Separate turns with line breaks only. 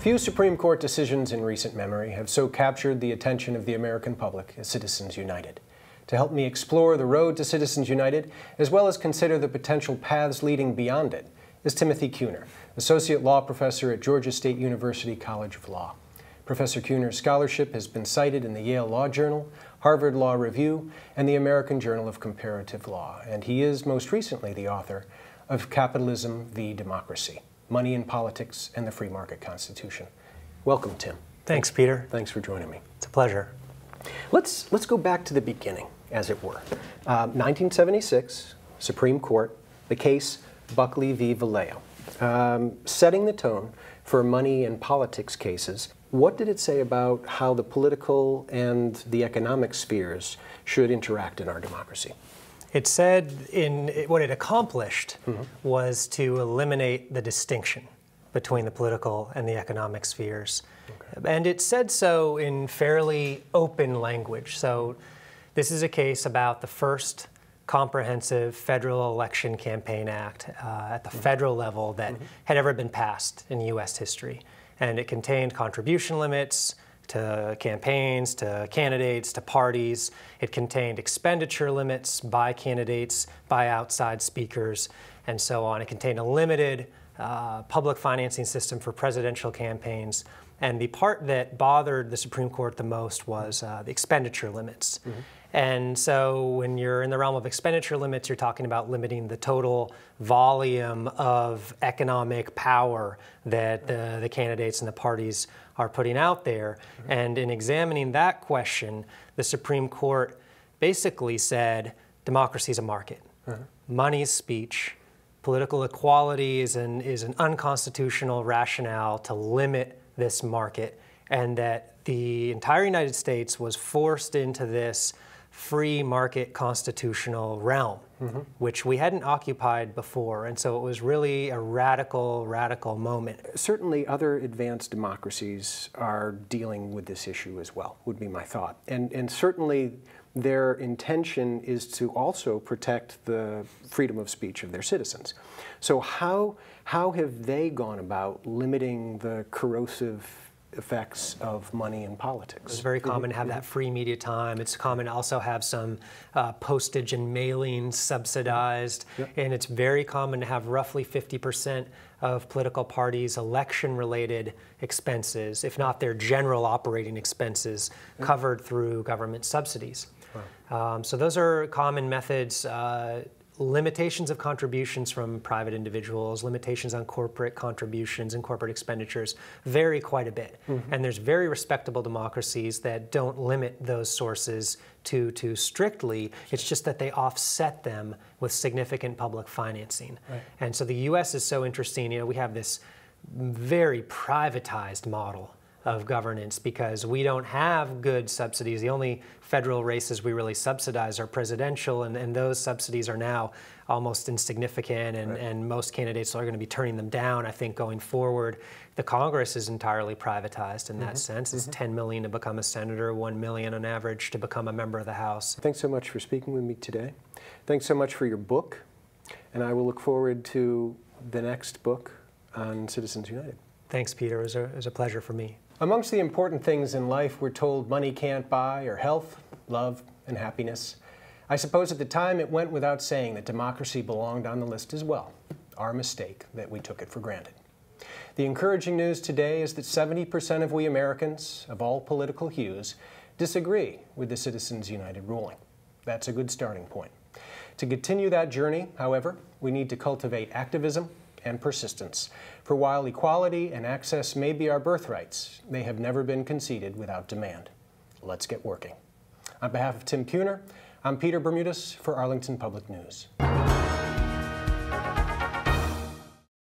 Few Supreme Court decisions in recent memory have so captured the attention of the American public as Citizens United. To help me explore the road to Citizens United, as well as consider the potential paths leading beyond it, is Timothy Kuhner, Associate Law Professor at Georgia State University College of Law. Professor Kuhner's scholarship has been cited in the Yale Law Journal, Harvard Law Review, and the American Journal of Comparative Law, and he is most recently the author of Capitalism v. Democracy Money in Politics and the Free Market Constitution. Welcome, Tim.
Thanks, Peter.
Thanks for joining me.
It's a pleasure.
Let's, let's go back to the beginning, as it were. Uh, 1976, Supreme Court, the case Buckley v. Valeo, um, setting the tone for money and politics cases. What did it say about how the political and the economic spheres should interact in our democracy?
It said in what it accomplished mm-hmm. was to eliminate the distinction between the political and the economic spheres. Okay. And it said so in fairly open language. So this is a case about the first comprehensive federal election campaign act uh, at the mm-hmm. federal level that mm-hmm. had ever been passed in U.S. history. And it contained contribution limits, to campaigns, to candidates, to parties. It contained expenditure limits by candidates, by outside speakers, and so on. It contained a limited uh, public financing system for presidential campaigns. And the part that bothered the Supreme Court the most was uh, the expenditure limits. Mm-hmm. And so when you're in the realm of expenditure limits, you're talking about limiting the total volume of economic power that the, the candidates and the parties are putting out there. And in examining that question, the Supreme Court basically said democracy is a market. Mm-hmm. Money is speech. Political equality is an, is an unconstitutional rationale to limit this market, and that the entire United States was forced into this free market constitutional realm, mm-hmm. which we hadn't occupied before. And so it was really a radical, radical moment.
Certainly, other advanced democracies are dealing with this issue as well, would be my thought. And, and certainly, their intention is to also protect the freedom of speech of their citizens. So, how, how have they gone about limiting the corrosive effects of money in politics.
It's very common to have that free media time. It's common to also have some uh, postage and mailing subsidized. Yep. And it's very common to have roughly 50% of political parties' election related expenses, if not their general operating expenses, yep. covered through government subsidies. Wow. Um, so those are common methods. Uh, limitations of contributions from private individuals, limitations on corporate contributions and corporate expenditures vary quite a bit. Mm-hmm. And there's very respectable democracies that don't limit those sources too, too strictly. It's just that they offset them with significant public financing. Right. And so the US is so interesting. You know, we have this very privatized model of governance because we don't have good subsidies. The only federal races we really subsidize are presidential, and, and those subsidies are now almost insignificant, and, right. and most candidates are going to be turning them down, I think, going forward. The Congress is entirely privatized in that sense. It's mm-hmm. 10 million to become a senator, 1 million on average to become a member of the House.
Thanks so much for speaking with me today. Thanks so much for your book, and I will look forward to the next book on Citizens United.
Thanks, Peter. It was a, it was a pleasure for me.
Amongst the important things in life we're told money can't buy are health, love, and happiness. I suppose at the time it went without saying that democracy belonged on the list as well. Our mistake that we took it for granted. The encouraging news today is that 70% of we Americans, of all political hues, disagree with the Citizens United ruling. That's a good starting point. To continue that journey, however, we need to cultivate activism, and persistence. For while equality and access may be our birthrights, they have never been conceded without demand. Let's get working. On behalf of Tim Kuhner, I'm Peter Bermudez for Arlington Public News.